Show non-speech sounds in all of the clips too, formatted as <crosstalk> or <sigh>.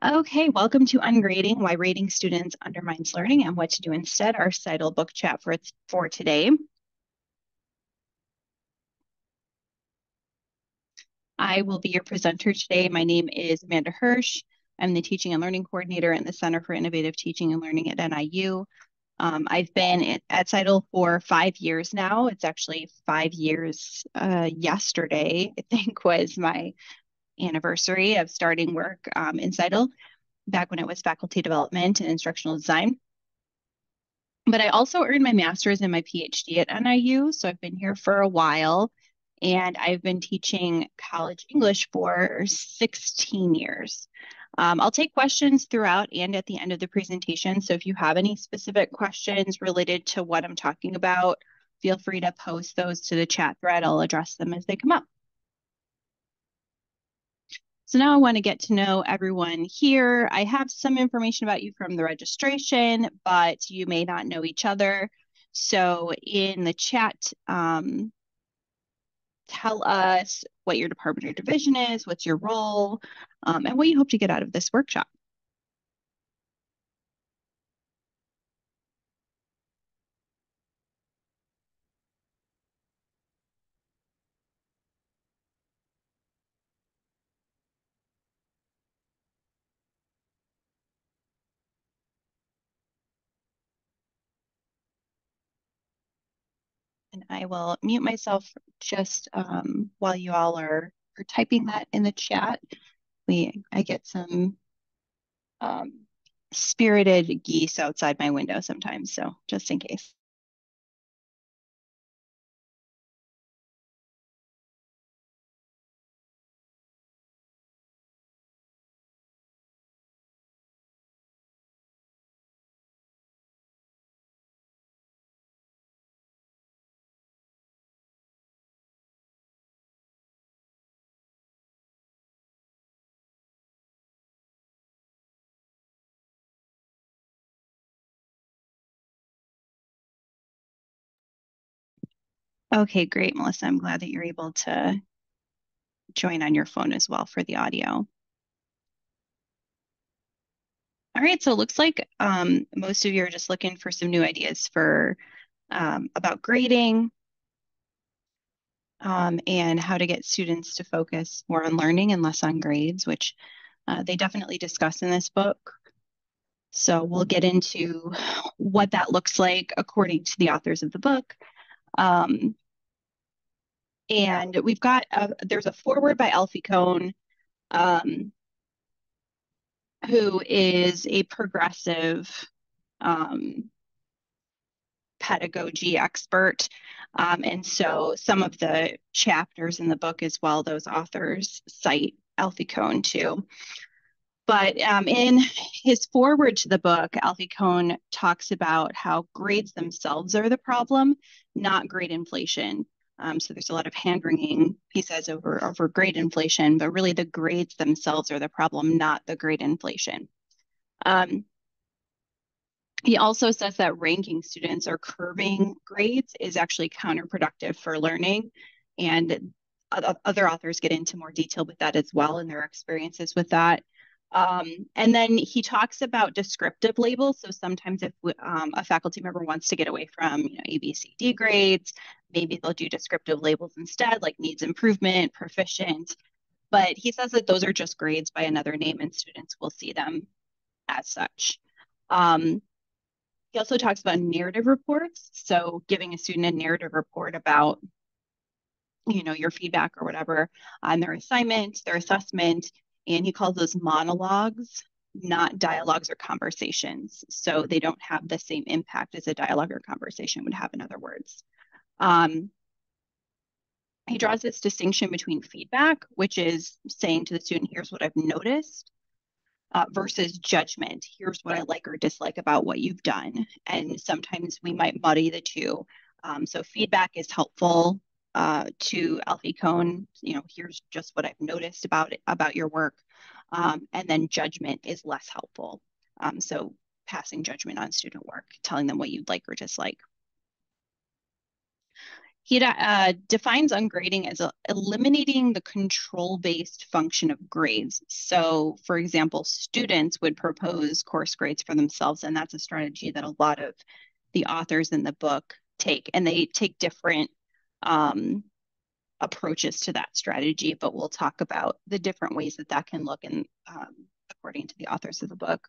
Okay, welcome to Ungrading, Why Rating Students Undermines Learning and What to Do Instead, our CITL book chat for, for today. I will be your presenter today. My name is Amanda Hirsch. I'm the Teaching and Learning Coordinator in the Center for Innovative Teaching and Learning at NIU. Um, I've been at, at CITL for five years now. It's actually five years uh, yesterday, I think <laughs> was my anniversary of starting work um, in CITL back when it was faculty development and instructional design. But I also earned my master's and my PhD at NIU. So I've been here for a while and I've been teaching college English for 16 years. Um, I'll take questions throughout and at the end of the presentation. So if you have any specific questions related to what I'm talking about, feel free to post those to the chat thread. I'll address them as they come up. So now I want to get to know everyone here. I have some information about you from the registration, but you may not know each other. So in the chat, um, tell us what your department or division is, what's your role, um, and what you hope to get out of this workshop. I will mute myself just um, while you all are, are typing that in the chat. We I get some um, spirited geese outside my window sometimes, so just in case. Okay, great, Melissa. I'm glad that you're able to join on your phone as well for the audio. All right, so it looks like um, most of you are just looking for some new ideas for um, about grading um, and how to get students to focus more on learning and less on grades, which uh, they definitely discuss in this book. So we'll get into what that looks like according to the authors of the book. Um, and we've got, a, there's a foreword by Alfie Kohn, um, who is a progressive um, pedagogy expert. Um, and so some of the chapters in the book as well, those authors cite Alfie Kohn too. But um, in his foreword to the book, Alfie Kohn talks about how grades themselves are the problem, not grade inflation. Um, so there's a lot of hand wringing, he says, over, over grade inflation, but really the grades themselves are the problem, not the grade inflation. Um, he also says that ranking students or curving grades is actually counterproductive for learning. And other authors get into more detail with that as well and their experiences with that. Um, and then he talks about descriptive labels. So sometimes if um, a faculty member wants to get away from you know, A, B, C, D grades, maybe they'll do descriptive labels instead, like needs improvement, proficient. But he says that those are just grades by another name and students will see them as such. Um, he also talks about narrative reports. So giving a student a narrative report about you know, your feedback or whatever on their assignment, their assessment, and he calls those monologues, not dialogues or conversations. So they don't have the same impact as a dialogue or conversation would have, in other words. Um, he draws this distinction between feedback, which is saying to the student, here's what I've noticed, uh, versus judgment. Here's what I like or dislike about what you've done. And sometimes we might muddy the two. Um, so feedback is helpful uh, to Alfie Kohn, you know, here's just what I've noticed about it, about your work. Um, and then judgment is less helpful. Um, so passing judgment on student work, telling them what you'd like or dislike. He uh, defines ungrading as eliminating the control-based function of grades. So, for example, students would propose course grades for themselves, and that's a strategy that a lot of the authors in the book take, and they take different um, approaches to that strategy. But we'll talk about the different ways that that can look, and um, according to the authors of the book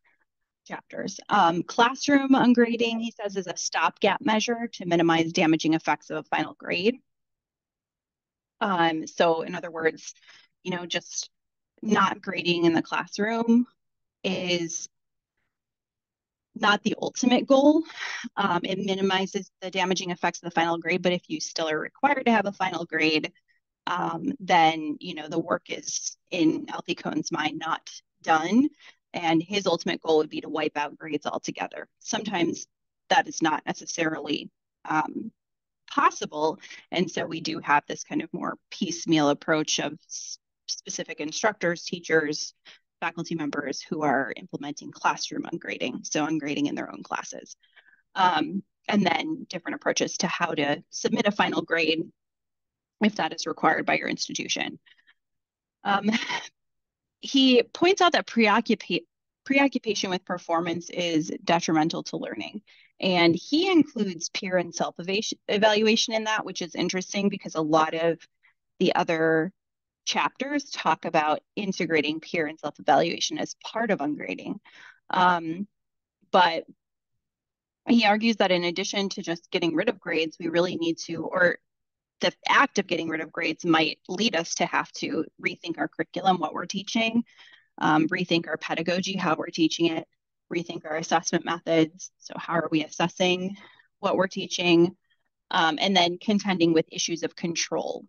chapters. Um, classroom ungrading, he says, is a stopgap measure to minimize damaging effects of a final grade. Um, so in other words, you know, just not grading in the classroom is not the ultimate goal. Um, it minimizes the damaging effects of the final grade, but if you still are required to have a final grade, um, then you know the work is in Alfie Kohn's mind not done and his ultimate goal would be to wipe out grades altogether. Sometimes that is not necessarily um, possible. And so we do have this kind of more piecemeal approach of specific instructors, teachers, faculty members who are implementing classroom ungrading, so ungrading in their own classes. Um, and then different approaches to how to submit a final grade if that is required by your institution. Um, <laughs> he points out that preoccupa- preoccupation with performance is detrimental to learning. And he includes peer and self evaluation in that, which is interesting because a lot of the other chapters talk about integrating peer and self evaluation as part of ungrading. Um, but he argues that in addition to just getting rid of grades, we really need to, or the act of getting rid of grades might lead us to have to rethink our curriculum, what we're teaching, um, rethink our pedagogy, how we're teaching it, rethink our assessment methods. So, how are we assessing what we're teaching? Um, and then contending with issues of control.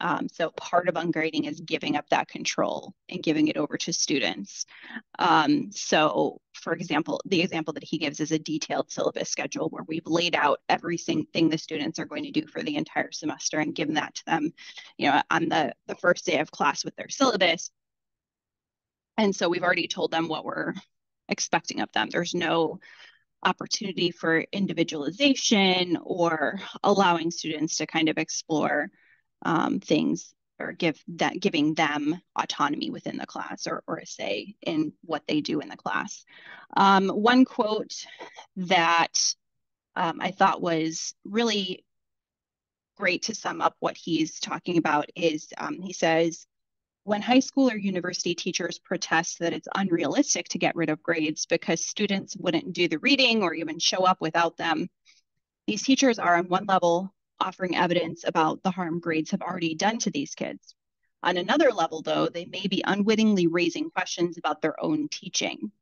Um, so part of ungrading is giving up that control and giving it over to students. Um, so for example, the example that he gives is a detailed syllabus schedule where we've laid out everything the students are going to do for the entire semester and given that to them, you know, on the, the first day of class with their syllabus. And so we've already told them what we're expecting of them. There's no opportunity for individualization or allowing students to kind of explore um, things or give that giving them autonomy within the class or, or a say in what they do in the class. Um, one quote that um, I thought was really great to sum up what he's talking about is um, he says, when high school or university teachers protest that it's unrealistic to get rid of grades because students wouldn't do the reading or even show up without them, these teachers are on one level offering evidence about the harm grades have already done to these kids. On another level, though, they may be unwittingly raising questions about their own teaching.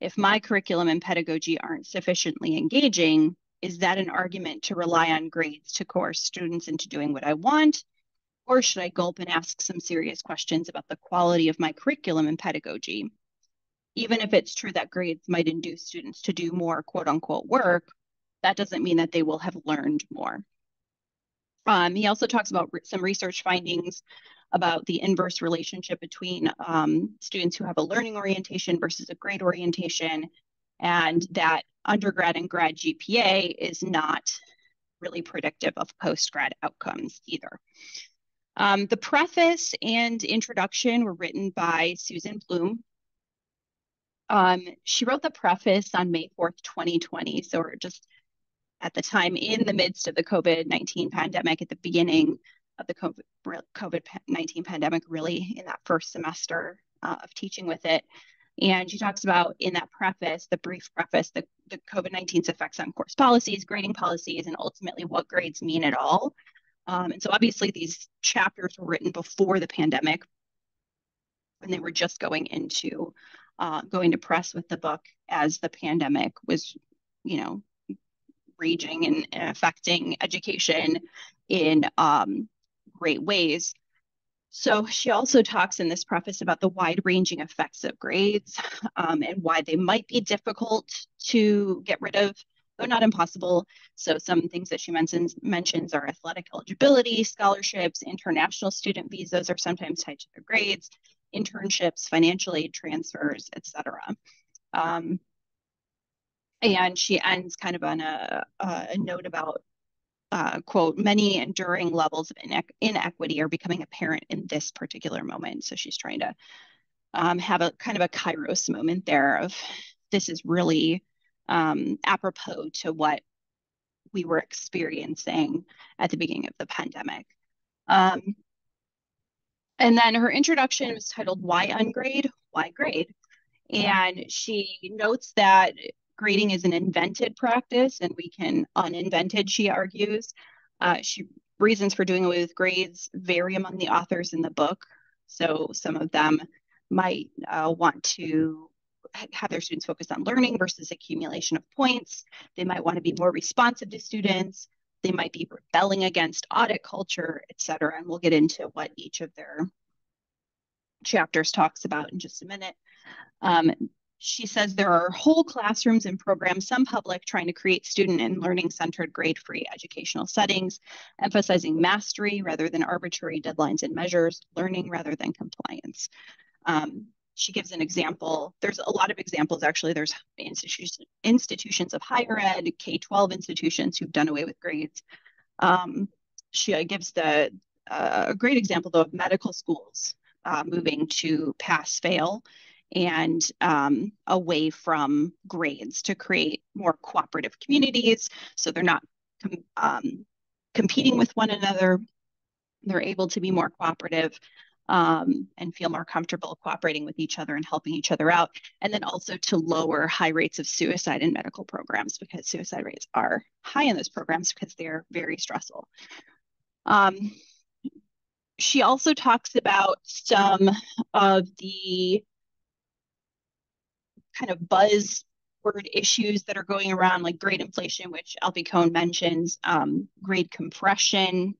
If my curriculum and pedagogy aren't sufficiently engaging, is that an argument to rely on grades to coerce students into doing what I want? Or should I gulp and ask some serious questions about the quality of my curriculum and pedagogy? Even if it's true that grades might induce students to do more quote unquote work, that doesn't mean that they will have learned more. Um, he also talks about some research findings about the inverse relationship between um, students who have a learning orientation versus a grade orientation, and that undergrad and grad GPA is not really predictive of post-grad outcomes either. Um, the preface and introduction were written by Susan Blum. Um, she wrote the preface on May 4th, 2020, so we're just at the time in the midst of the COVID 19 pandemic, at the beginning of the COVID 19 pandemic, really in that first semester uh, of teaching with it. And she talks about in that preface, the brief preface, the, the COVID 19's effects on course policies, grading policies, and ultimately what grades mean at all. Um, and so obviously these chapters were written before the pandemic when they were just going into uh, going to press with the book as the pandemic was, you know, raging and, affecting education in um, great ways. So she also talks in this preface about the wide-ranging effects of grades um, and why they might be difficult to get rid of, though not impossible. So some things that she mentions mentions are athletic eligibility, scholarships, international student visas are sometimes tied to their grades, internships, financial aid transfers, etc. Um, and she ends kind of on a, a note about uh, quote, many enduring levels of inequity are becoming apparent in this particular moment. So she's trying to um, have a kind of a kairos moment there of this is really um, apropos to what we were experiencing at the beginning of the pandemic. Um, and then her introduction was titled Why Ungrade? Why Grade? And she notes that grading is an invented practice and we can uninvent it, she argues. Uh, she reasons for doing away with grades vary among the authors in the book. So some of them might uh, want to have their students focus on learning versus accumulation of points. They might want to be more responsive to students. They might be rebelling against audit culture, et cetera. And we'll get into what each of their chapters talks about in just a minute. Um, she says there are whole classrooms and programs, some public, trying to create student and learning centered grade free educational settings, emphasizing mastery rather than arbitrary deadlines and measures, learning rather than compliance. Um, she gives an example. There's a lot of examples, actually. There's institutions, institutions of higher ed, K 12 institutions who've done away with grades. Um, she uh, gives the uh, a great example, though, of medical schools uh, moving to pass fail and um, away from grades to create more cooperative communities. So they're not com um, competing with one another. They're able to be more cooperative um, and feel more comfortable cooperating with each other and helping each other out. And then also to lower high rates of suicide in medical programs because suicide rates are high in those programs because they're very stressful. Um, she also talks about some of the kind of buzzword issues that are going around like grade inflation, which Alfie Kohn mentions, um, grade compression,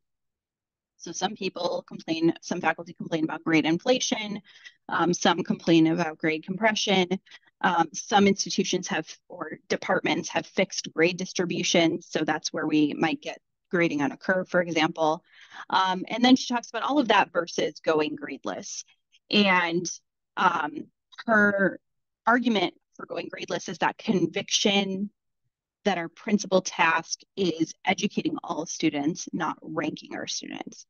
so some people complain, some faculty complain about grade inflation, um, some complain about grade compression. Um, some institutions have, or departments have fixed grade distributions. So that's where we might get grading on a curve, for example. Um, and then she talks about all of that versus going gradeless. And um, her argument for going gradeless is that conviction that our principal task is educating all students, not ranking our students.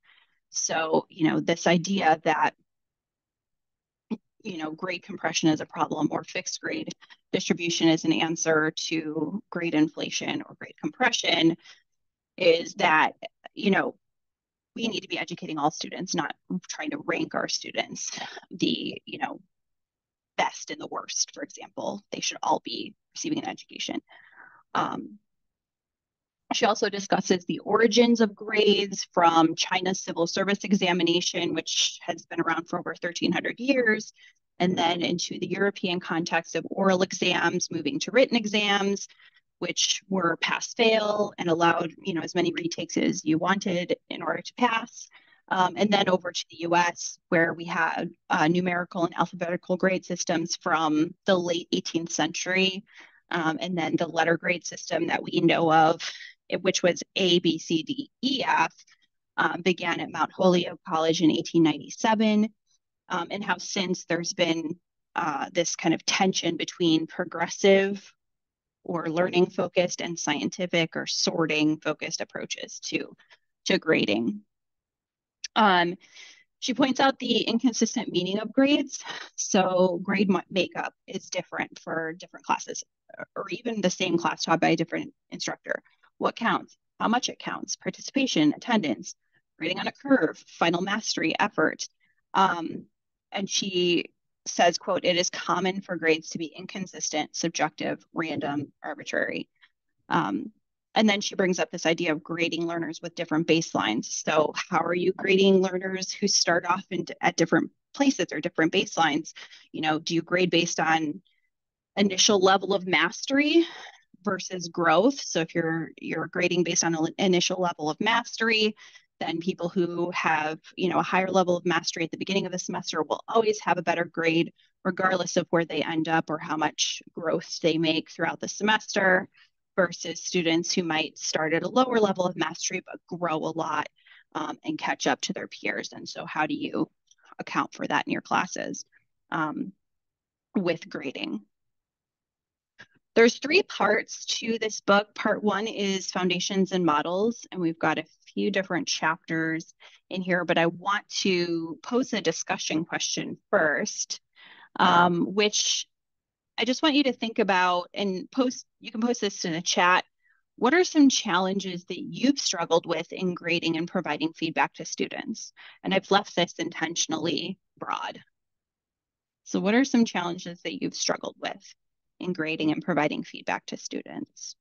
So, you know, this idea that, you know, grade compression is a problem or fixed grade distribution is an answer to grade inflation or grade compression is that, you know, we need to be educating all students, not trying to rank our students the, you know, best and the worst, for example. They should all be receiving an education. Um, she also discusses the origins of grades from China's civil service examination, which has been around for over 1300 years, and then into the European context of oral exams, moving to written exams, which were pass fail and allowed you know as many retakes as you wanted in order to pass. Um, and then over to the US, where we had uh, numerical and alphabetical grade systems from the late 18th century um, and then the letter grade system that we know of, which was A, B, C, D, E, F, um, began at Mount Holyoke College in 1897, um, and how since there's been uh, this kind of tension between progressive or learning focused and scientific or sorting focused approaches to, to grading. Um, she points out the inconsistent meaning of grades. So grade makeup is different for different classes or even the same class taught by a different instructor. What counts? How much it counts? Participation, attendance, grading on a curve, final mastery, effort. Um, and she says, quote, it is common for grades to be inconsistent, subjective, random, arbitrary. Um, and then she brings up this idea of grading learners with different baselines. So, how are you grading learners who start off in, at different places or different baselines? You know, do you grade based on initial level of mastery versus growth? So, if you're you're grading based on an initial level of mastery, then people who have you know a higher level of mastery at the beginning of the semester will always have a better grade regardless of where they end up or how much growth they make throughout the semester versus students who might start at a lower level of mastery but grow a lot um, and catch up to their peers. And so, how do you account for that in your classes um, with grading? There's three parts to this book. Part one is foundations and models, and we've got a few different chapters in here, but I want to pose a discussion question first, um, which I just want you to think about and post, you can post this in the chat. What are some challenges that you've struggled with in grading and providing feedback to students? And I've left this intentionally broad. So what are some challenges that you've struggled with? in grading and providing feedback to students.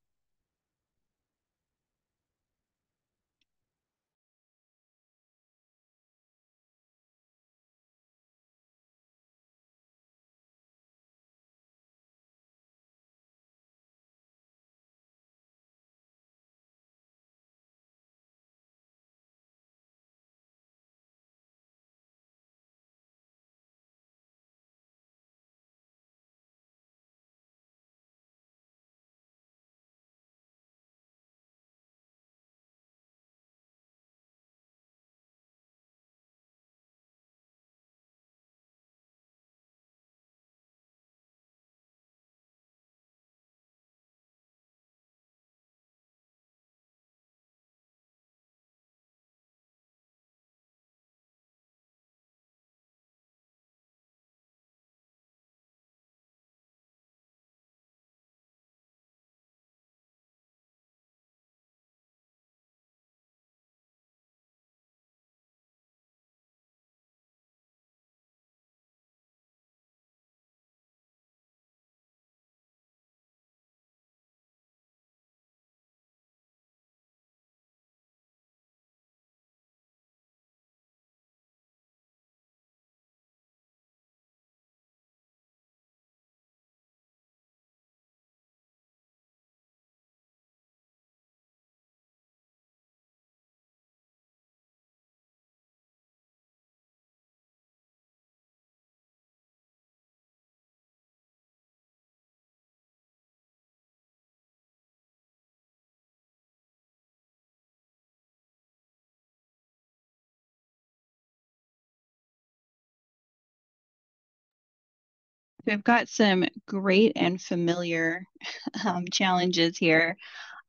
We've got some great and familiar <laughs> um, challenges here.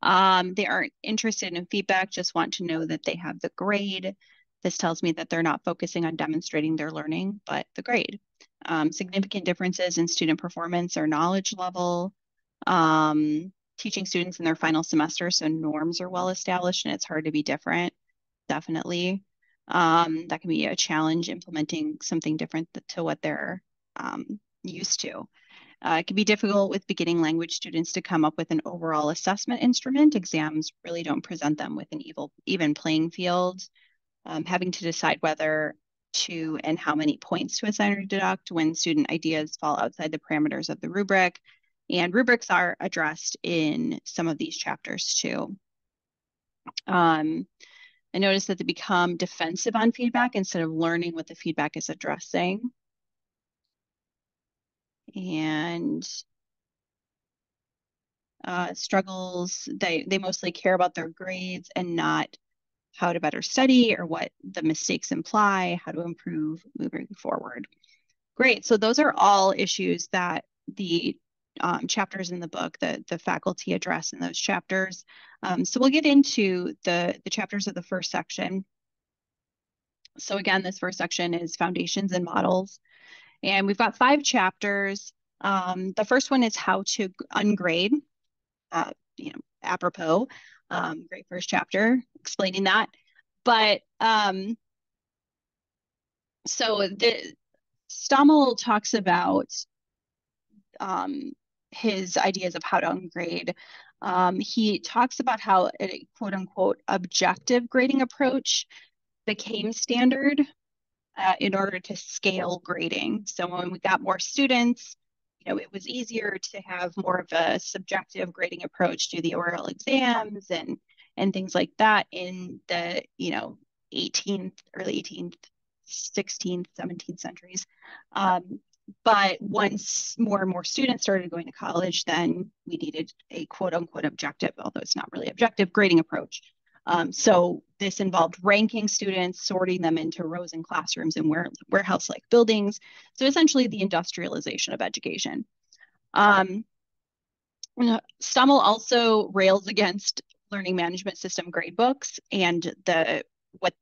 Um, they aren't interested in feedback, just want to know that they have the grade. This tells me that they're not focusing on demonstrating their learning, but the grade. Um, significant differences in student performance or knowledge level. Um, teaching students in their final semester, so norms are well established and it's hard to be different, definitely. Um, that can be a challenge implementing something different to what they're um, used to. Uh, it can be difficult with beginning language students to come up with an overall assessment instrument. Exams really don't present them with an evil, even playing field. Um, having to decide whether to and how many points to assign or deduct when student ideas fall outside the parameters of the rubric. And rubrics are addressed in some of these chapters too. Um, I noticed that they become defensive on feedback instead of learning what the feedback is addressing and uh, struggles. They they mostly care about their grades and not how to better study or what the mistakes imply, how to improve moving forward. Great. So those are all issues that the um, chapters in the book that the faculty address in those chapters. Um, so we'll get into the, the chapters of the first section. So again, this first section is foundations and models. And we've got five chapters. Um, the first one is how to ungrade, uh, you know, apropos. Um, great first chapter explaining that. But um, so the Stommel talks about um, his ideas of how to ungrade. Um, he talks about how a quote unquote objective grading approach became standard uh, in order to scale grading. So when we got more students, you know, it was easier to have more of a subjective grading approach to the oral exams and and things like that in the, you know, 18th, early 18th, 16th, 17th centuries. Um, but once more and more students started going to college, then we needed a quote unquote objective, although it's not really objective grading approach um, so this involved ranking students, sorting them into rows in classrooms and warehouse-like buildings. So essentially the industrialization of education. Um, Stommel also rails against learning management system gradebooks and the what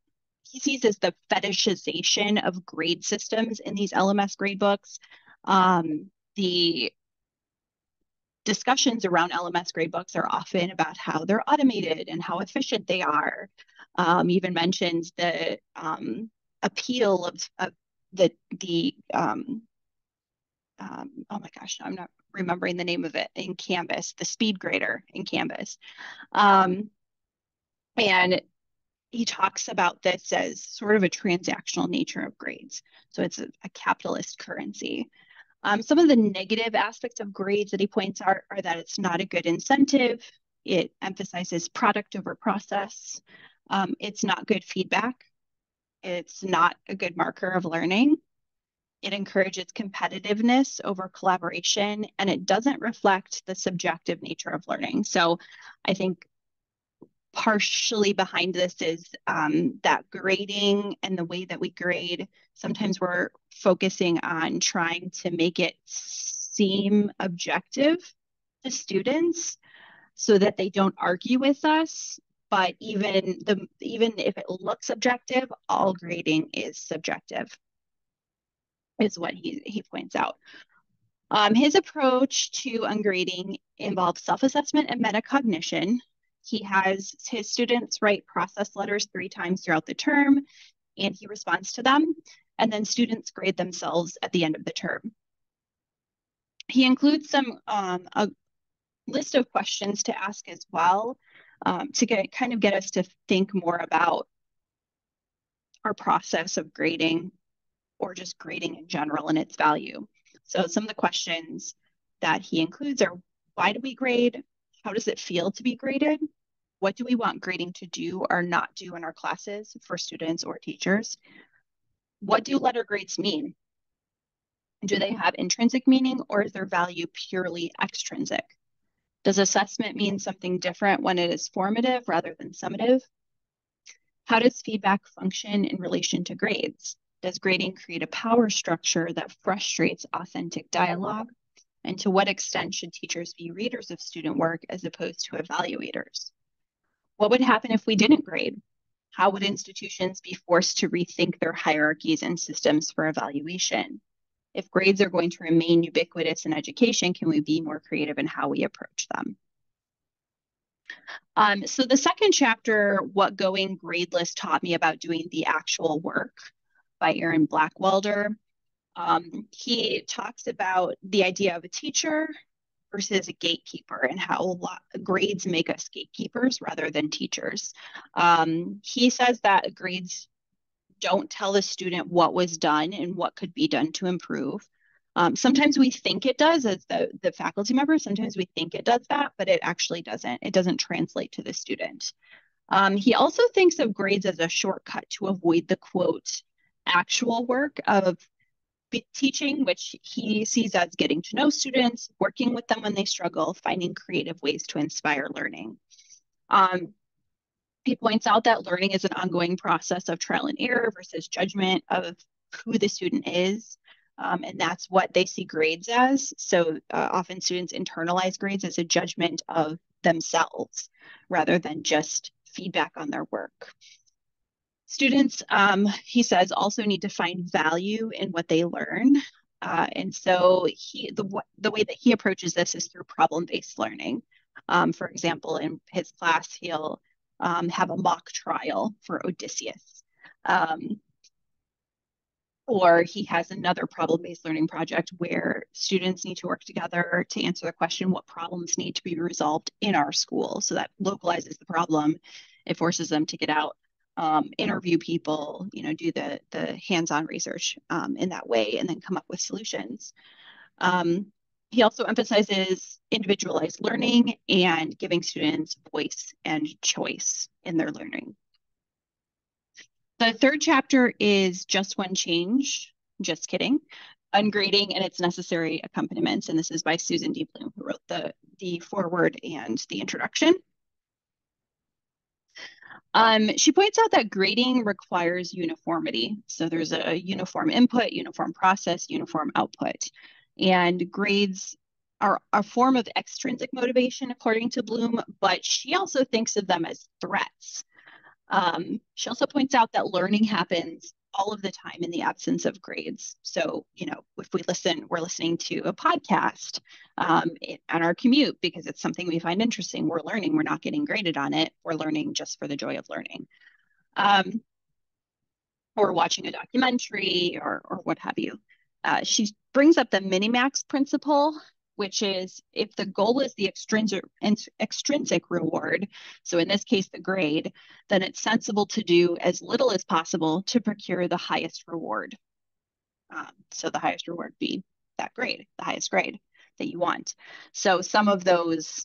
he sees as the fetishization of grade systems in these LMS gradebooks. Um, the discussions around LMS gradebooks are often about how they're automated and how efficient they are. Um, even mentions the um, appeal of, of, the the um, um, oh my gosh, I'm not remembering the name of it in Canvas, the speed grader in Canvas. Um, and he talks about this as sort of a transactional nature of grades. So it's a, a capitalist currency. Um, some of the negative aspects of grades that he points out are that it's not a good incentive. It emphasizes product over process. Um, it's not good feedback. It's not a good marker of learning. It encourages competitiveness over collaboration, and it doesn't reflect the subjective nature of learning. So I think partially behind this is um, that grading and the way that we grade. Sometimes we're focusing on trying to make it seem objective to students so that they don't argue with us. But even the even if it looks objective, all grading is subjective, is what he, he points out. Um, his approach to ungrading involves self-assessment and metacognition, he has his students write process letters three times throughout the term, and he responds to them. And then students grade themselves at the end of the term. He includes some um, a list of questions to ask as well um, to get kind of get us to think more about our process of grading or just grading in general and its value. So some of the questions that he includes are why do we grade? How does it feel to be graded? What do we want grading to do or not do in our classes for students or teachers? What do letter grades mean? Do they have intrinsic meaning or is their value purely extrinsic? Does assessment mean something different when it is formative rather than summative? How does feedback function in relation to grades? Does grading create a power structure that frustrates authentic dialogue? And to what extent should teachers be readers of student work as opposed to evaluators? What would happen if we didn't grade? How would institutions be forced to rethink their hierarchies and systems for evaluation? If grades are going to remain ubiquitous in education, can we be more creative in how we approach them? Um, so the second chapter, What Going Gradeless Taught Me About Doing the Actual Work by Aaron Blackwelder, um, he talks about the idea of a teacher versus a gatekeeper and how lot, grades make us gatekeepers rather than teachers. Um, he says that grades don't tell the student what was done and what could be done to improve. Um, sometimes we think it does as the, the faculty member, sometimes we think it does that, but it actually doesn't. It doesn't translate to the student. Um, he also thinks of grades as a shortcut to avoid the quote actual work of teaching, which he sees as getting to know students, working with them when they struggle, finding creative ways to inspire learning. Um, he points out that learning is an ongoing process of trial and error versus judgment of who the student is. Um, and that's what they see grades as. So uh, often students internalize grades as a judgment of themselves rather than just feedback on their work. Students, um, he says, also need to find value in what they learn. Uh, and so he the, the way that he approaches this is through problem-based learning. Um, for example, in his class, he'll um, have a mock trial for Odysseus. Um, or he has another problem-based learning project where students need to work together to answer the question, what problems need to be resolved in our school? So that localizes the problem. It forces them to get out um, interview people, you know, do the the hands-on research um, in that way, and then come up with solutions. Um, he also emphasizes individualized learning and giving students voice and choice in their learning. The third chapter is Just One Change, just kidding, ungrading and its necessary accompaniments. And this is by Susan D. Blum, who wrote the, the foreword and the introduction. Um, she points out that grading requires uniformity. So there's a uniform input, uniform process, uniform output. And grades are a form of extrinsic motivation, according to Blum, but she also thinks of them as threats. Um, she also points out that learning happens all of the time in the absence of grades. So, you know, if we listen, we're listening to a podcast um, on our commute because it's something we find interesting. We're learning, we're not getting graded on it. We're learning just for the joy of learning. Um, or watching a documentary or, or what have you. Uh, she brings up the minimax principle, which is if the goal is the extrinsic, extrinsic reward, so in this case, the grade, then it's sensible to do as little as possible to procure the highest reward. Um, so the highest reward be that grade, the highest grade that you want. So some of those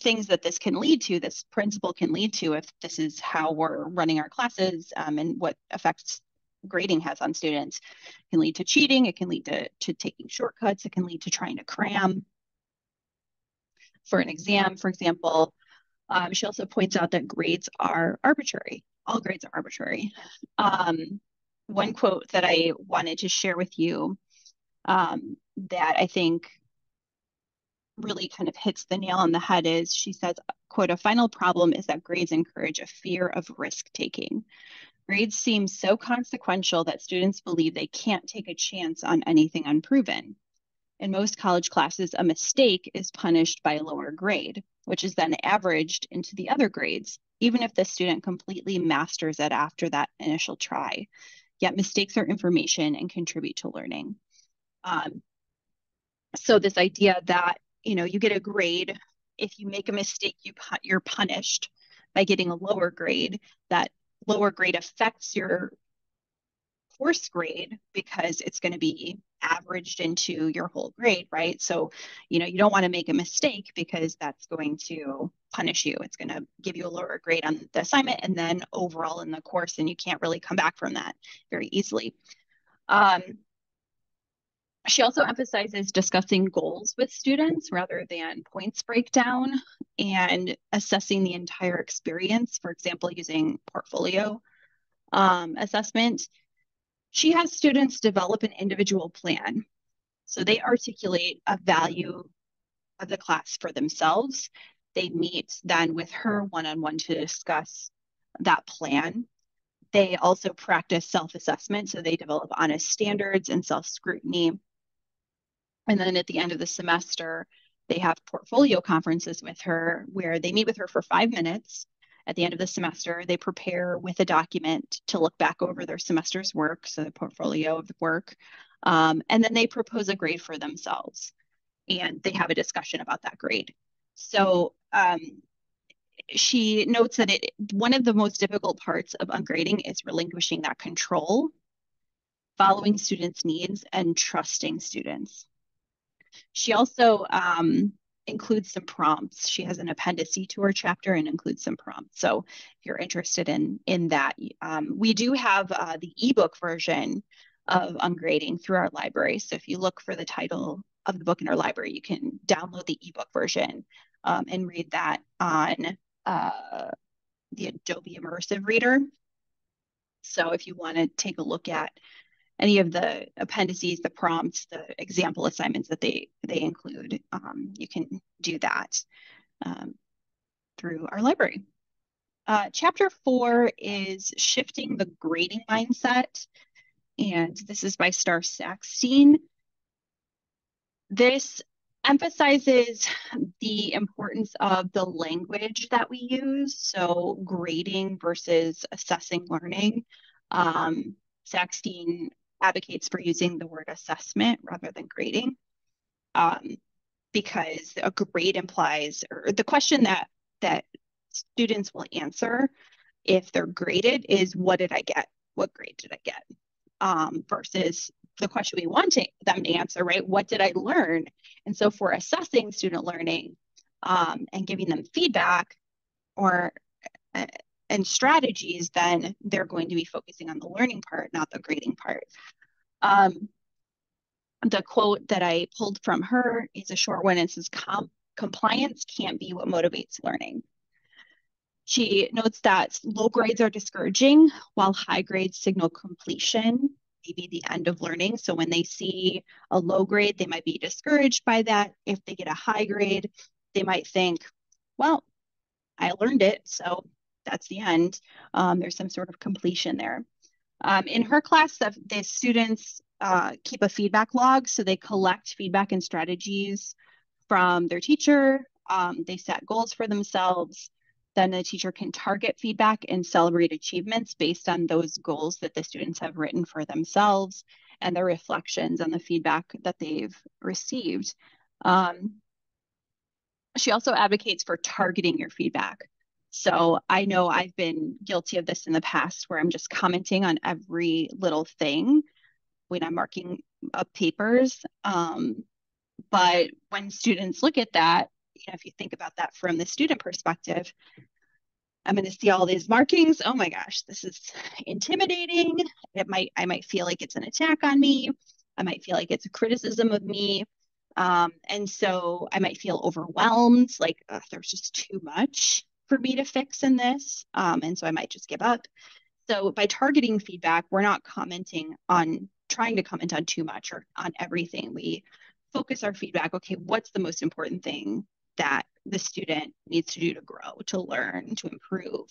things that this can lead to, this principle can lead to if this is how we're running our classes um, and what affects grading has on students. It can lead to cheating it can lead to, to taking shortcuts it can lead to trying to cram. For an exam for example um, she also points out that grades are arbitrary all grades are arbitrary. Um, one quote that i wanted to share with you um, that i think really kind of hits the nail on the head is she says quote a final problem is that grades encourage a fear of risk taking Grades seem so consequential that students believe they can't take a chance on anything unproven. In most college classes, a mistake is punished by a lower grade, which is then averaged into the other grades, even if the student completely masters it after that initial try. Yet mistakes are information and contribute to learning. Um, so this idea that you know you get a grade if you make a mistake you you're punished by getting a lower grade that lower grade affects your course grade because it's going to be averaged into your whole grade, right? So, you know, you don't want to make a mistake because that's going to punish you. It's going to give you a lower grade on the assignment and then overall in the course, and you can't really come back from that very easily. Um, she also emphasizes discussing goals with students rather than points breakdown and assessing the entire experience, for example, using portfolio um, assessment. She has students develop an individual plan. So they articulate a value of the class for themselves. They meet then with her one on one to discuss that plan. They also practice self assessment. So they develop honest standards and self scrutiny and then at the end of the semester, they have portfolio conferences with her where they meet with her for five minutes. At the end of the semester, they prepare with a document to look back over their semester's work, so the portfolio of the work, um, and then they propose a grade for themselves, and they have a discussion about that grade. So um, she notes that it one of the most difficult parts of ungrading is relinquishing that control, following students' needs, and trusting students. She also um, includes some prompts. She has an appendice to her chapter and includes some prompts. So if you're interested in in that, um, we do have uh, the ebook version of Ungrading through our library. So if you look for the title of the book in our library, you can download the ebook version um, and read that on uh, the Adobe Immersive Reader. So if you want to take a look at any of the appendices, the prompts, the example assignments that they they include. Um, you can do that um, through our library. Uh, chapter four is shifting the grading mindset, and this is by Starr Sackstein. This emphasizes the importance of the language that we use, so grading versus assessing learning. Um, Sackstein advocates for using the word assessment rather than grading um, because a grade implies or the question that that students will answer if they're graded is what did I get? What grade did I get? Um, versus the question we want to, them to answer, right? What did I learn? And so for assessing student learning um, and giving them feedback or uh, and strategies, then they're going to be focusing on the learning part, not the grading part. Um, the quote that I pulled from her is a short one. It says, Com compliance can't be what motivates learning. She notes that low grades are discouraging while high grades signal completion. maybe the end of learning. So when they see a low grade, they might be discouraged by that. If they get a high grade, they might think, well, I learned it, so that's the end. Um, there's some sort of completion there. Um, in her class, the, the students uh, keep a feedback log, so they collect feedback and strategies from their teacher. Um, they set goals for themselves. Then the teacher can target feedback and celebrate achievements based on those goals that the students have written for themselves and their reflections on the feedback that they've received. Um, she also advocates for targeting your feedback. So I know I've been guilty of this in the past where I'm just commenting on every little thing when I'm marking up papers. Um, but when students look at that, you know, if you think about that from the student perspective, I'm going to see all these markings. Oh my gosh, this is intimidating. It might, I might feel like it's an attack on me. I might feel like it's a criticism of me. Um, and so I might feel overwhelmed, like there's just too much for me to fix in this. Um, and so I might just give up. So by targeting feedback, we're not commenting on trying to comment on too much or on everything. We focus our feedback. Okay, what's the most important thing that the student needs to do to grow, to learn, to improve?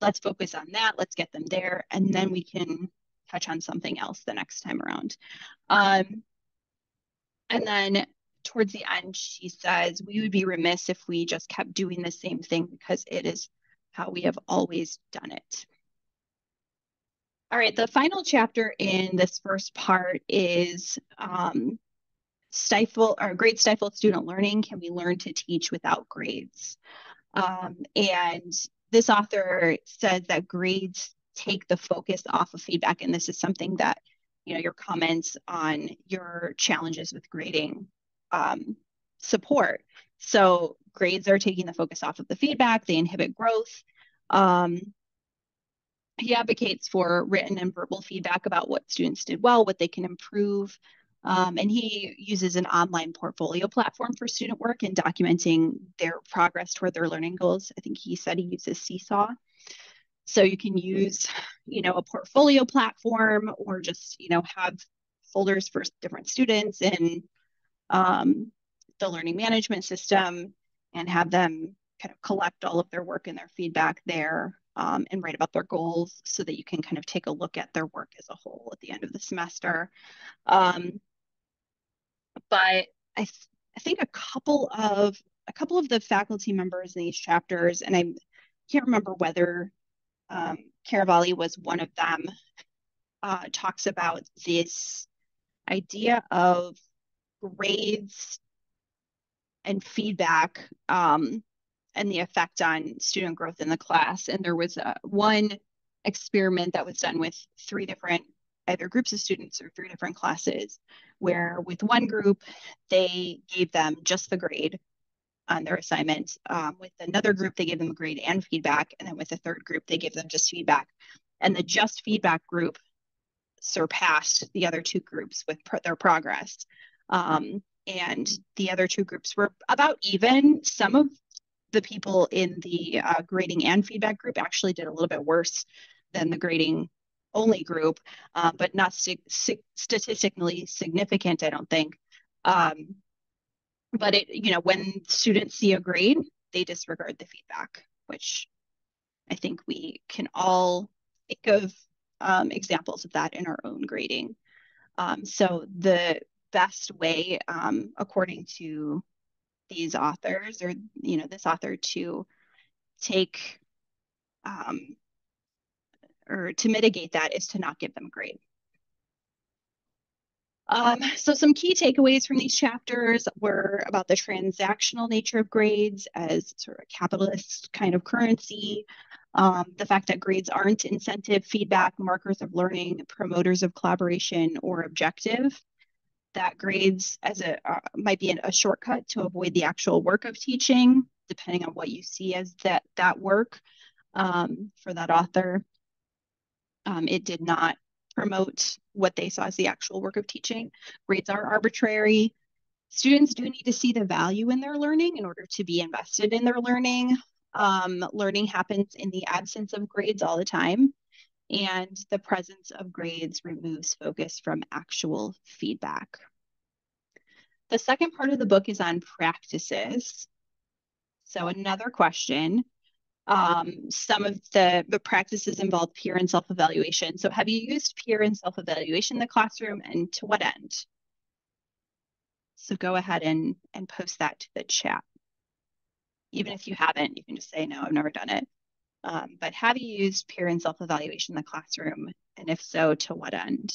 Let's focus on that. Let's get them there. And then we can touch on something else the next time around. Um, and then towards the end, she says, We would be remiss if we just kept doing the same thing because it is how we have always done it. All right, the final chapter in this first part is um, stifle or grade stifle student learning. Can we learn to teach without grades? Um, and this author says that grades take the focus off of feedback, and this is something that you know your comments on your challenges with grading um, support. So grades are taking the focus off of the feedback. They inhibit growth. Um, he advocates for written and verbal feedback about what students did well, what they can improve. Um, and he uses an online portfolio platform for student work and documenting their progress toward their learning goals. I think he said he uses Seesaw. So you can use, you know, a portfolio platform or just, you know, have folders for different students in um, the learning management system and have them kind of collect all of their work and their feedback there um, and write about their goals so that you can kind of take a look at their work as a whole at the end of the semester. Um, but I, th I think a couple of a couple of the faculty members in these chapters, and I can't remember whether um, was one of them, uh, talks about this idea of grades and feedback um, and the effect on student growth in the class. And there was a, one experiment that was done with three different either groups of students or three different classes where with one group they gave them just the grade on their assignment. Um, with another group they gave them a grade and feedback. And then with a third group they gave them just feedback. And the just feedback group surpassed the other two groups with pro their progress um, and the other two groups were about even some of the people in the uh, grading and feedback group actually did a little bit worse than the grading only group, uh, but not st statistically significant, I don't think. Um, but it, you know, when students see a grade, they disregard the feedback, which I think we can all think of um, examples of that in our own grading. Um, so the best way, um, according to these authors or you know this author to take um, or to mitigate that is to not give them a grade. Um, so some key takeaways from these chapters were about the transactional nature of grades as sort of a capitalist kind of currency, um, the fact that grades aren't incentive, feedback, markers of learning, promoters of collaboration, or objective, that grades as a uh, might be a shortcut to avoid the actual work of teaching, depending on what you see as that that work um, for that author. Um, it did not promote what they saw as the actual work of teaching. Grades are arbitrary. Students do need to see the value in their learning in order to be invested in their learning. Um, learning happens in the absence of grades all the time. And the presence of grades removes focus from actual feedback. The second part of the book is on practices. So another question, um, some of the, the practices involve peer and self-evaluation. So have you used peer and self-evaluation in the classroom and to what end? So go ahead and, and post that to the chat. Even if you haven't, you can just say, no, I've never done it. Um, but have you used peer and self-evaluation in the classroom? And if so, to what end?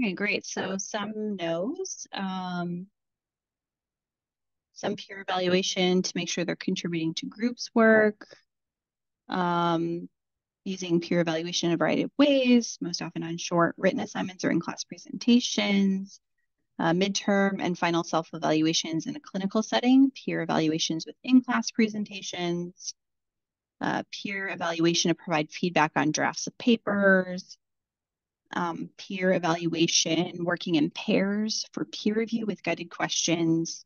Right, great. So some no's, um, some peer evaluation to make sure they're contributing to groups work, um, using peer evaluation in a variety of ways, most often on short written assignments or in class presentations, uh, midterm and final self-evaluations in a clinical setting, peer evaluations with in-class presentations, uh, peer evaluation to provide feedback on drafts of papers, um, peer evaluation, working in pairs for peer review with guided questions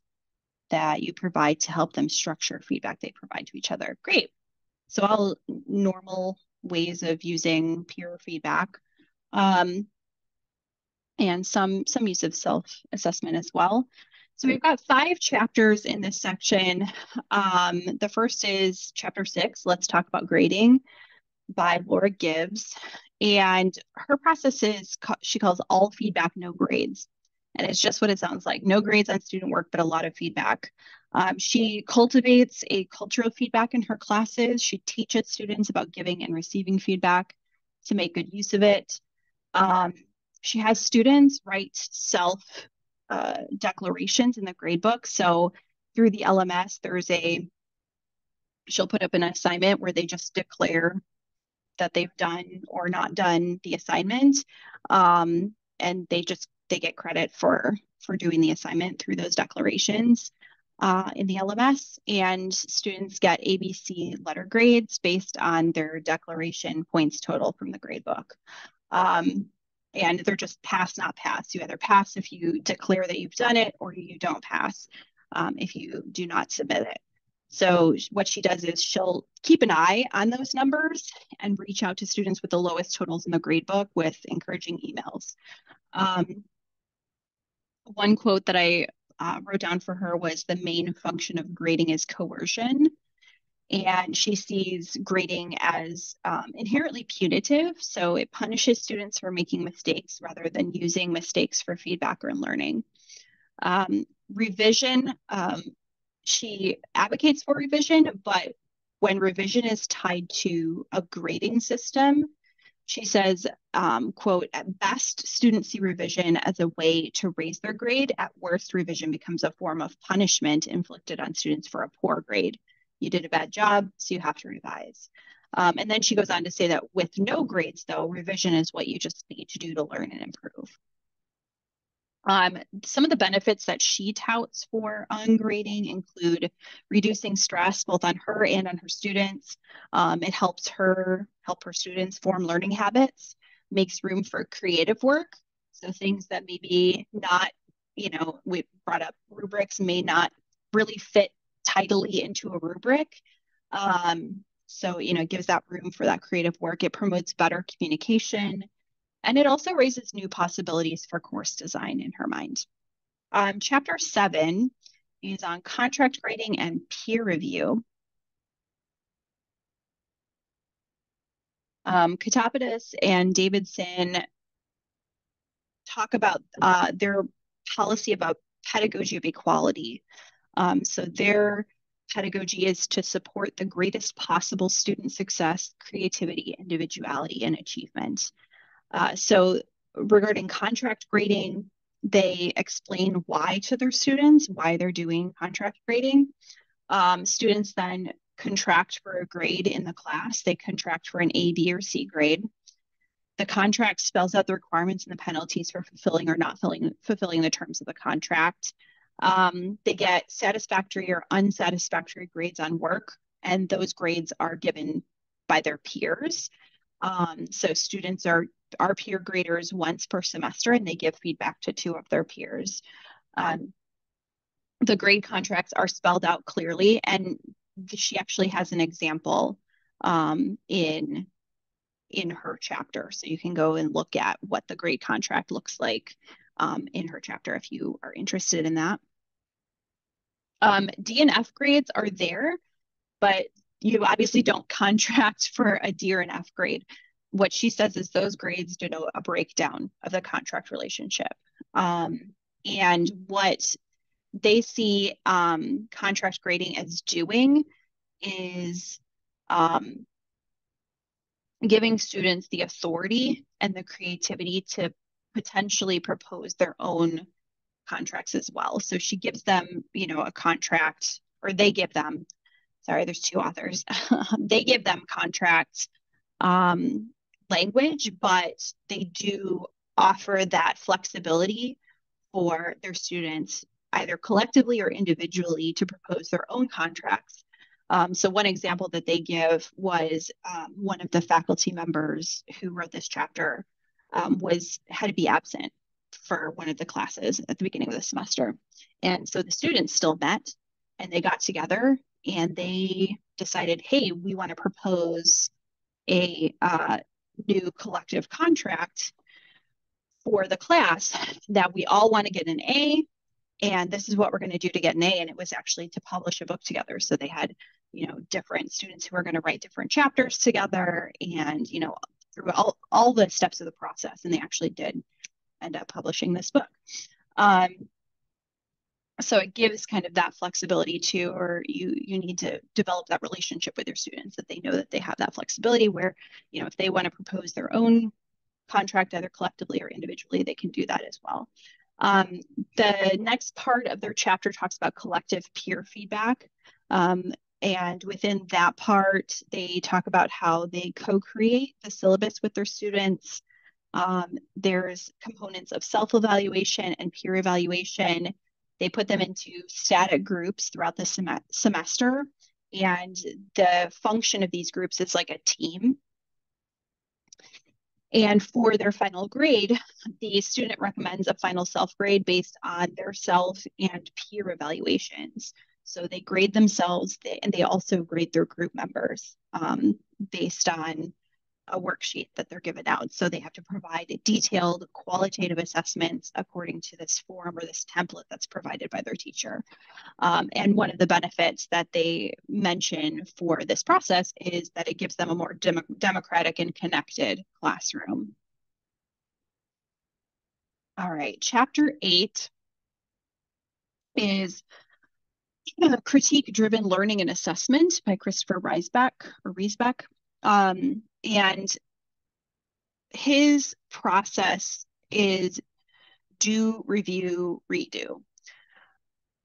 that you provide to help them structure feedback they provide to each other. Great. So all normal ways of using peer feedback. Um, and some some use of self-assessment as well. So we've got five chapters in this section. Um, the first is chapter six, Let's Talk About Grading by Laura Gibbs. And her process is, she calls all feedback, no grades. And it's just what it sounds like no grades on student work, but a lot of feedback. Um, she cultivates a culture of feedback in her classes. She teaches students about giving and receiving feedback to make good use of it. Um, she has students write self uh, declarations in the gradebook. So through the LMS, there's a, she'll put up an assignment where they just declare that they've done or not done the assignment. Um, and they just, they get credit for, for doing the assignment through those declarations uh, in the LMS. And students get ABC letter grades based on their declaration points total from the gradebook. Um, and they're just pass, not pass. You either pass if you declare that you've done it, or you don't pass um, if you do not submit it. So what she does is she'll keep an eye on those numbers and reach out to students with the lowest totals in the gradebook with encouraging emails. Um, one quote that I uh, wrote down for her was the main function of grading is coercion. And she sees grading as um, inherently punitive. So it punishes students for making mistakes rather than using mistakes for feedback or learning. Um, revision um, she advocates for revision, but when revision is tied to a grading system, she says, um, quote, at best, students see revision as a way to raise their grade. At worst, revision becomes a form of punishment inflicted on students for a poor grade. You did a bad job, so you have to revise. Um, and then she goes on to say that with no grades, though, revision is what you just need to do to learn and improve. Um, some of the benefits that she touts for ungrading include reducing stress both on her and on her students. Um, it helps her help her students form learning habits, makes room for creative work. So things that maybe not, you know, we brought up rubrics may not really fit tidily into a rubric. Um, so, you know, it gives that room for that creative work. It promotes better communication. And it also raises new possibilities for course design in her mind. Um, chapter seven is on contract grading and peer review. Um, and Davidson talk about uh, their policy about pedagogy of equality. Um, so their pedagogy is to support the greatest possible student success, creativity, individuality, and achievement. Uh, so regarding contract grading, they explain why to their students, why they're doing contract grading. Um, students then contract for a grade in the class. They contract for an A, B, or C grade. The contract spells out the requirements and the penalties for fulfilling or not fulfilling, fulfilling the terms of the contract. Um, they get satisfactory or unsatisfactory grades on work, and those grades are given by their peers. Um, so students are our peer graders once per semester, and they give feedback to two of their peers. Um, the grade contracts are spelled out clearly, and she actually has an example um, in in her chapter. So you can go and look at what the grade contract looks like um, in her chapter if you are interested in that. Um, D and F grades are there, but you obviously don't contract for a D or an F grade. What she says is those grades denote a breakdown of the contract relationship. Um, and what they see um, contract grading as doing is um, giving students the authority and the creativity to potentially propose their own contracts as well. So she gives them, you know, a contract, or they give them, sorry, there's two authors, <laughs> they give them contract um, language, but they do offer that flexibility for their students, either collectively or individually, to propose their own contracts um, so one example that they give was um, one of the faculty members who wrote this chapter um, was had to be absent for one of the classes at the beginning of the semester. And so the students still met and they got together and they decided, hey, we want to propose a uh, new collective contract for the class that we all want to get an A and this is what we're going to do to get an A. And it was actually to publish a book together. So they had, you know, different students who are going to write different chapters together and, you know, through all, all the steps of the process. And they actually did end up publishing this book. Um, so it gives kind of that flexibility too, or you you need to develop that relationship with your students that they know that they have that flexibility where, you know, if they want to propose their own contract either collectively or individually, they can do that as well. Um, the next part of their chapter talks about collective peer feedback. Um, and within that part, they talk about how they co create the syllabus with their students. Um, there's components of self evaluation and peer evaluation. They put them into static groups throughout the sem- semester. And the function of these groups is like a team. And for their final grade, the student recommends a final self grade based on their self and peer evaluations. So they grade themselves and they also grade their group members um, based on a worksheet that they're given out. So they have to provide detailed qualitative assessments according to this form or this template that's provided by their teacher. Um, and one of the benefits that they mention for this process is that it gives them a more dem democratic and connected classroom. All right, chapter eight is <clears throat> critique-driven learning and assessment by Christopher Reisbeck or Riesbeck. Um, and his process is do, review, redo.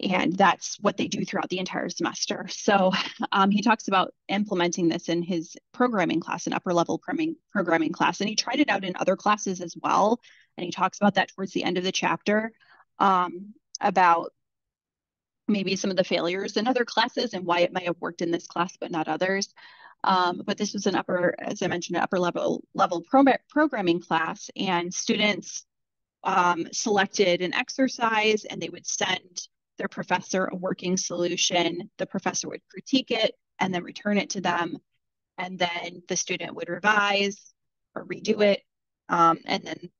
And that's what they do throughout the entire semester. So um, he talks about implementing this in his programming class, an upper level programming class. And he tried it out in other classes as well. And he talks about that towards the end of the chapter um, about maybe some of the failures in other classes and why it might have worked in this class but not others. Um, but this was an upper, as I mentioned, an upper level level pro programming class, and students um, selected an exercise, and they would send their professor a working solution. The professor would critique it and then return it to them, and then the student would revise or redo it, um, and then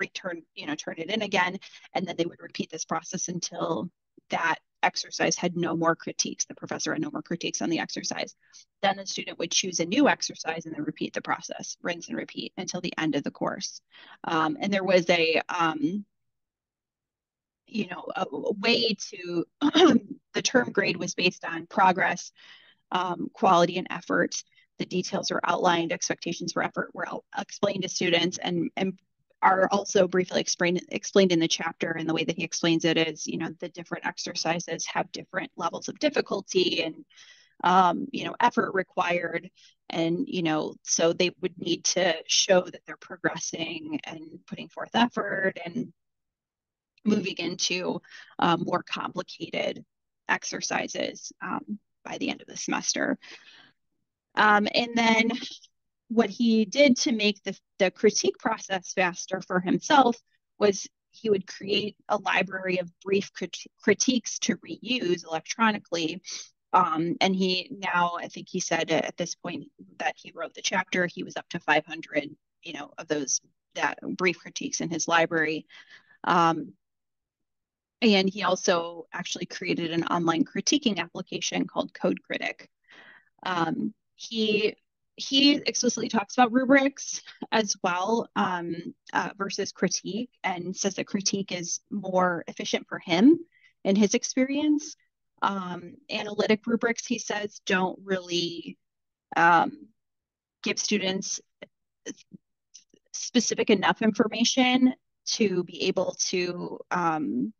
return, you know, turn it in again, and then they would repeat this process until that exercise had no more critiques, the professor had no more critiques on the exercise, then the student would choose a new exercise and then repeat the process, rinse and repeat until the end of the course. Um, and there was a, um, you know, a, a way to, <clears throat> the term grade was based on progress, um, quality, and effort. The details were outlined, expectations for effort were explained to students, and, and are also briefly explained explained in the chapter and the way that he explains it is you know the different exercises have different levels of difficulty and um, you know effort required. And you know so they would need to show that they're progressing and putting forth effort and moving into um, more complicated exercises um, by the end of the semester. Um, and then what he did to make the, the critique process faster for himself was he would create a library of brief crit- critiques to reuse electronically. Um, and he now, I think he said at this point that he wrote the chapter, he was up to 500, you know, of those that brief critiques in his library. Um, and he also actually created an online critiquing application called Code Critic. Um, he he explicitly talks about rubrics as well um, uh, versus critique and says that critique is more efficient for him in his experience. Um, analytic rubrics, he says, don't really um, give students specific enough information to be able to um,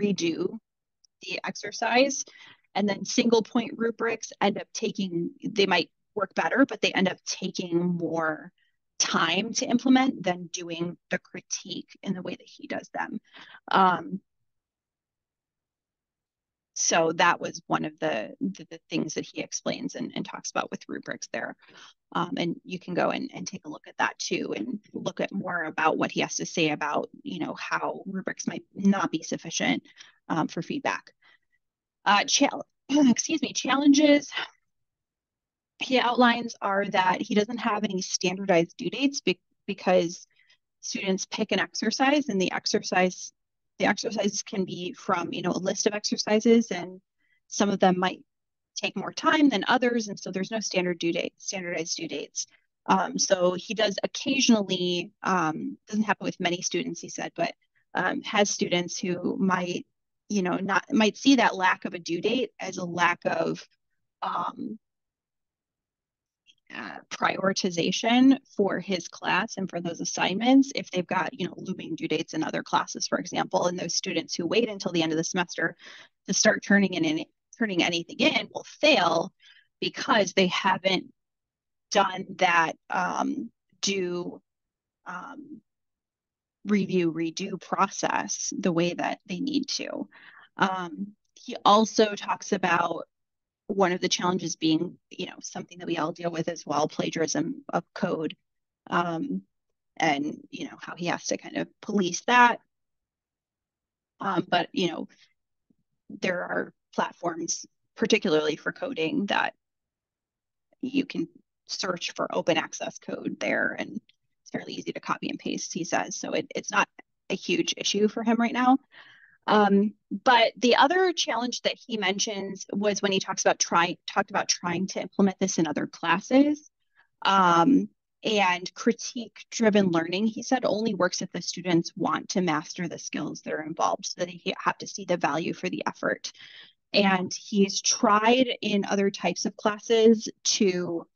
redo the exercise. And then single point rubrics end up taking, they might work better, but they end up taking more time to implement than doing the critique in the way that he does them. Um, so that was one of the, the, the things that he explains and, and, talks about with rubrics there. Um, and you can go and, and take a look at that too and look at more about what he has to say about, you know, how rubrics might not be sufficient um, for feedback. Uh, <clears throat> excuse me, challenges he outlines are that he doesn't have any standardized due dates be because students pick an exercise and the exercise the exercises can be from you know a list of exercises and some of them might take more time than others and so there's no standard due date standardized due dates. Um, so he does occasionally um, doesn't happen with many students he said but um, has students who might you know not might see that lack of a due date as a lack of um, uh, prioritization for his class and for those assignments if they've got you know looming due dates in other classes for example and those students who wait until the end of the semester to start turning in any, turning anything in will fail because they haven't done that um, do um, review redo process the way that they need to. Um, he also talks about one of the challenges being, you know, something that we all deal with as well, plagiarism of code. Um, and, you know, how he has to kind of police that. Um, but, you know, there are platforms, particularly for coding, that you can search for open access code there and it's fairly easy to copy and paste, he says. So it, it's not a huge issue for him right now. Um, but the other challenge that he mentions was when he talks about trying talked about trying to implement this in other classes. Um, and critique driven learning, he said, only works if the students want to master the skills that are involved, so they have to see the value for the effort. And he's tried in other types of classes to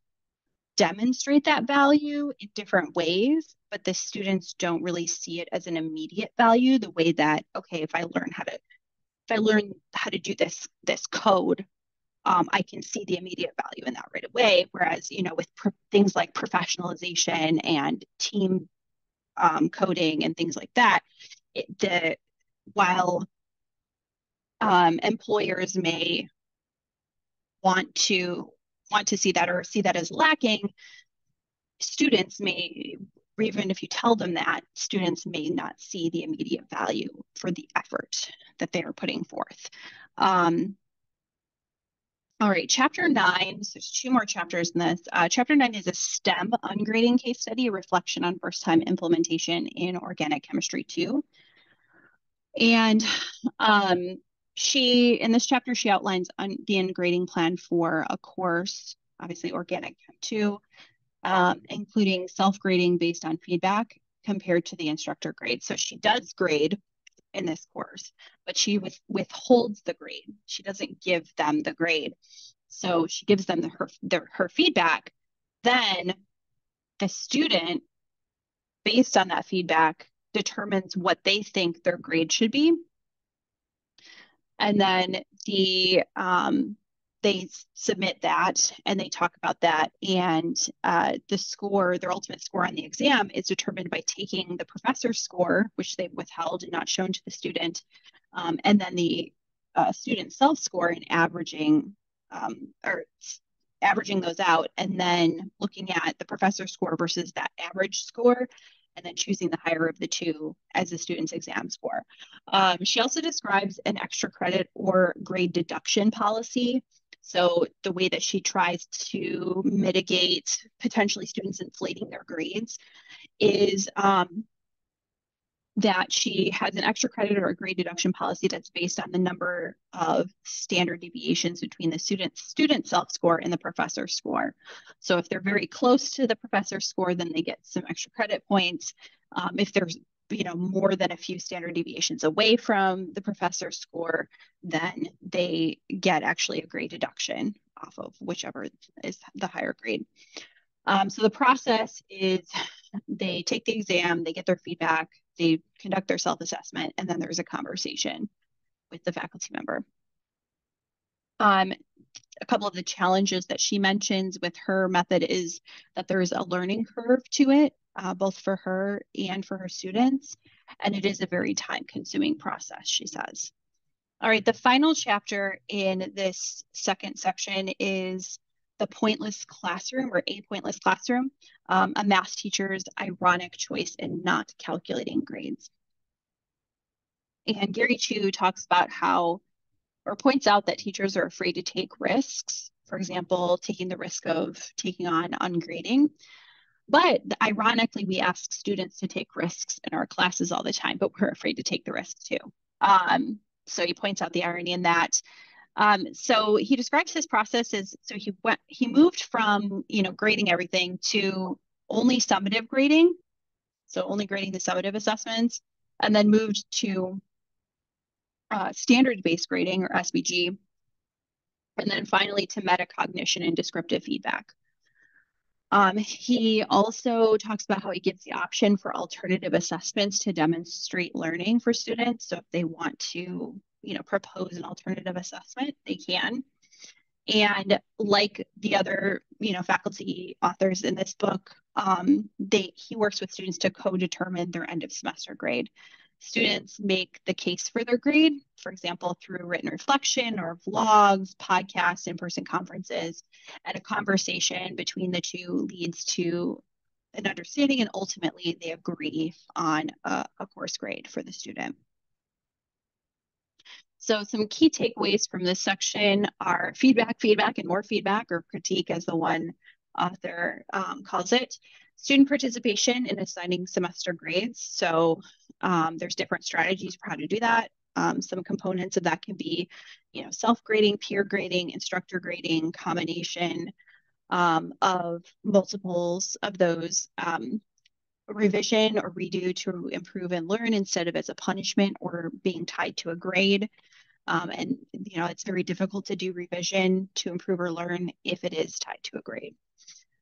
demonstrate that value in different ways, but the students don't really see it as an immediate value the way that, okay, if I learn how to, if I learn how to do this, this code, um, I can see the immediate value in that right away. Whereas, you know, with things like professionalization and team um, coding and things like that, it, the while um, employers may want to want to see that or see that as lacking, students may, even if you tell them that, students may not see the immediate value for the effort that they are putting forth. Um, all right, chapter nine, so there's two more chapters in this. Uh, chapter nine is a STEM ungrading case study, a reflection on first time implementation in organic chemistry two. And um, she, in this chapter, she outlines on the ungrading plan for a course, obviously organic 2, um, including self-grading based on feedback compared to the instructor grade. So she does grade in this course, but she with, withholds the grade. She doesn't give them the grade. So she gives them the, her, her feedback. Then the student, based on that feedback, determines what they think their grade should be and then the um, they submit that and they talk about that. And uh, the score their ultimate score on the exam is determined by taking the professor's score which they've withheld and not shown to the student um, and then the uh, student self score and averaging um, or averaging those out and then looking at the professor's score versus that average score and then choosing the higher of the two as the student's exam score. Um, she also describes an extra credit or grade deduction policy. So the way that she tries to mitigate potentially students inflating their grades is um, that she has an extra credit or a grade deduction policy that's based on the number of standard deviations between the student student self score and the professor score. So if they're very close to the professor score, then they get some extra credit points. Um, if there's you know more than a few standard deviations away from the professor score, then they get actually a grade deduction off of whichever is the higher grade. Um, so the process is they take the exam, they get their feedback, they conduct their self-assessment, and then there's a conversation with the faculty member. Um, a couple of the challenges that she mentions with her method is that there's a learning curve to it, uh, both for her and for her students, and it is a very time-consuming process, she says. All right, the final chapter in this second section is the pointless classroom or a pointless classroom, um, a math teacher's ironic choice in not calculating grades. And Gary Chu talks about how, or points out that teachers are afraid to take risks, for example, taking the risk of taking on ungrading. But ironically, we ask students to take risks in our classes all the time, but we're afraid to take the risk too. Um, so he points out the irony in that. Um, so he describes his process as so he went he moved from you know grading everything to only summative grading, so only grading the summative assessments, and then moved to uh, standard based grading or SBG, and then finally to metacognition and descriptive feedback. Um, he also talks about how he gives the option for alternative assessments to demonstrate learning for students. So if they want to you know, propose an alternative assessment, they can. And like the other, you know, faculty authors in this book, um, they he works with students to co-determine their end of semester grade. Students make the case for their grade, for example, through written reflection or vlogs, podcasts, in-person conferences, and a conversation between the two leads to an understanding and ultimately they agree on a, a course grade for the student. So some key takeaways from this section are feedback, feedback, and more feedback, or critique as the one author um, calls it. Student participation in assigning semester grades. So um, there's different strategies for how to do that. Um, some components of that can be, you know, self-grading, peer grading, instructor grading, combination um, of multiples of those um, revision or redo to improve and learn instead of as a punishment or being tied to a grade. Um, and you know, it's very difficult to do revision to improve or learn if it is tied to a grade.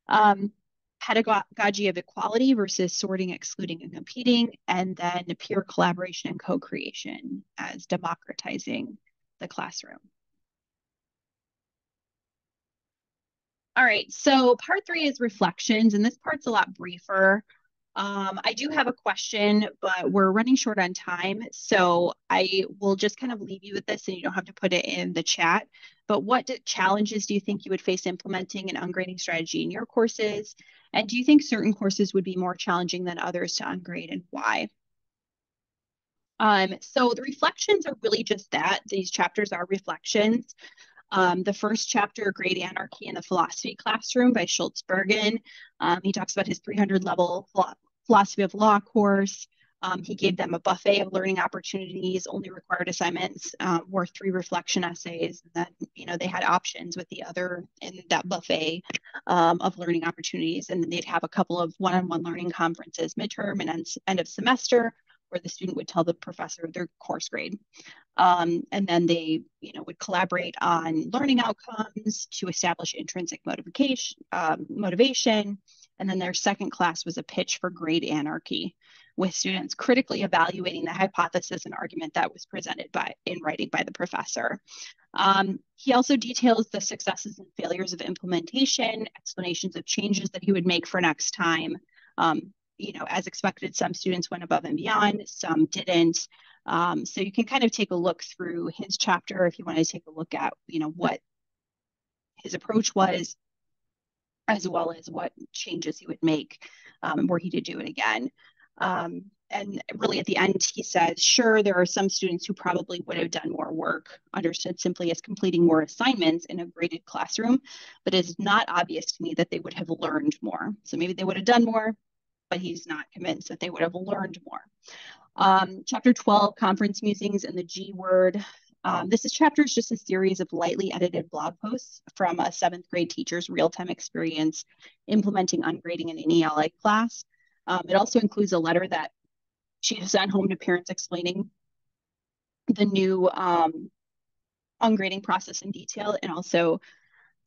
Um, pedagogy of equality versus sorting, excluding, and competing, and then peer collaboration and co-creation as democratizing the classroom. All right, so part three is reflections, and this part's a lot briefer. Um, I do have a question, but we're running short on time. So I will just kind of leave you with this and you don't have to put it in the chat. But what challenges do you think you would face implementing an ungrading strategy in your courses? And do you think certain courses would be more challenging than others to ungrade and why? Um, so the reflections are really just that. These chapters are reflections. Um, the first chapter, Grade Anarchy in the Philosophy Classroom by Schultz Bergin. Um, he talks about his 300 level philosophy of law course. Um, he gave them a buffet of learning opportunities. Only required assignments um, were three reflection essays. And then, you know, they had options with the other in that buffet um, of learning opportunities. And then they'd have a couple of one-on-one learning conferences, midterm and end, end of semester, where the student would tell the professor their course grade. Um, and then they, you know, would collaborate on learning outcomes to establish intrinsic motivation, um, motivation. And then their second class was a pitch for grade anarchy with students critically evaluating the hypothesis and argument that was presented by in writing by the professor. Um, he also details the successes and failures of implementation, explanations of changes that he would make for next time. Um, you know, as expected, some students went above and beyond, some didn't. Um, so you can kind of take a look through his chapter if you want to take a look at, you know, what his approach was, as well as what changes he would make um, were he to do it again. Um, and really at the end, he says, sure, there are some students who probably would have done more work, understood simply as completing more assignments in a graded classroom, but it's not obvious to me that they would have learned more. So maybe they would have done more, but he's not convinced that they would have learned more. Um, chapter 12, conference musings and the G word. Um, this is chapter is just a series of lightly edited blog posts from a seventh grade teacher's real-time experience implementing ungrading in an ELA class. Um, it also includes a letter that she sent home to parents explaining the new um, ungrading process in detail and also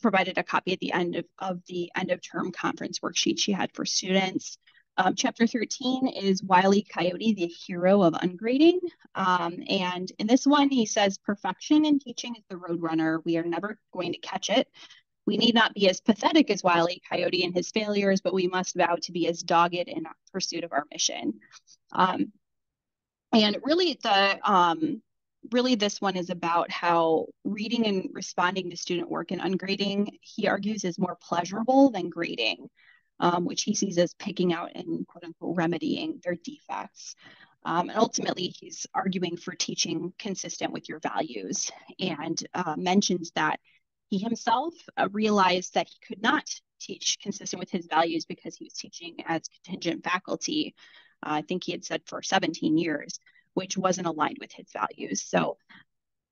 provided a copy at the end of, of the end of term conference worksheet she had for students. Um, chapter 13 is Wiley Coyote, the hero of ungrading. Um, and in this one, he says, perfection in teaching is the roadrunner. We are never going to catch it. We need not be as pathetic as Wiley Coyote and his failures, but we must vow to be as dogged in our pursuit of our mission. Um, and really, the um, really this one is about how reading and responding to student work and ungrading, he argues, is more pleasurable than grading, um, which he sees as picking out and quote unquote remedying their defects. Um, and ultimately, he's arguing for teaching consistent with your values and uh, mentions that he himself uh, realized that he could not teach consistent with his values because he was teaching as contingent faculty. Uh, I think he had said for 17 years, which wasn't aligned with his values. So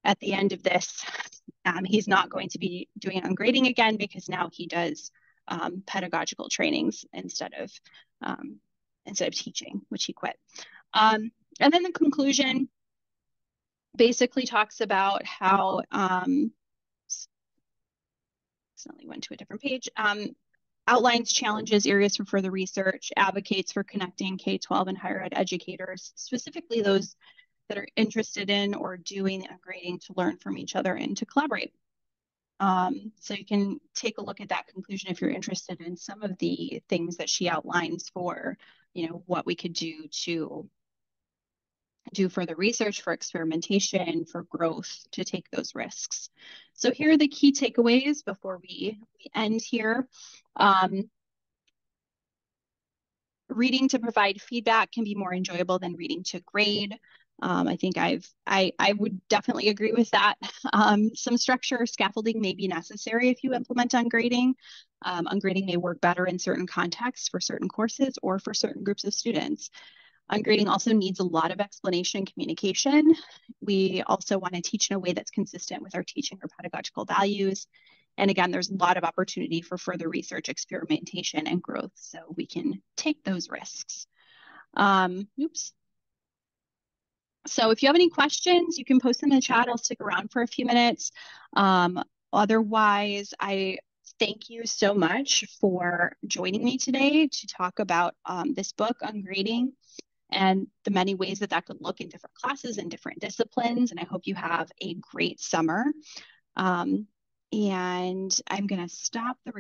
at the end of this, um, he's not going to be doing ungrading again because now he does um, pedagogical trainings instead of um, instead of teaching, which he quit. Um, and then the conclusion basically talks about how um, accidentally went to a different page. Um, outlines challenges, areas for further research, advocates for connecting K-12 and higher ed educators, specifically those that are interested in or doing grading to learn from each other and to collaborate. Um, so you can take a look at that conclusion if you're interested in some of the things that she outlines for, you know, what we could do to do further research for experimentation, for growth, to take those risks. So here are the key takeaways before we, we end here. Um, reading to provide feedback can be more enjoyable than reading to grade. Um, I think I've I I would definitely agree with that. <laughs> Um, some structure or scaffolding may be necessary if you implement ungrading. Um, ungrading may work better in certain contexts for certain courses or for certain groups of students. Ungrading also needs a lot of explanation and communication. We also want to teach in a way that's consistent with our teaching or pedagogical values. And again, there's a lot of opportunity for further research, experimentation, and growth, so we can take those risks. Um, oops. So if you have any questions, you can post them in the chat. I'll stick around for a few minutes. Um, otherwise, I thank you so much for joining me today to talk about um, this book Ungrading and the many ways that that could look in different classes and different disciplines. And I hope you have a great summer. Um, and I'm going to stop the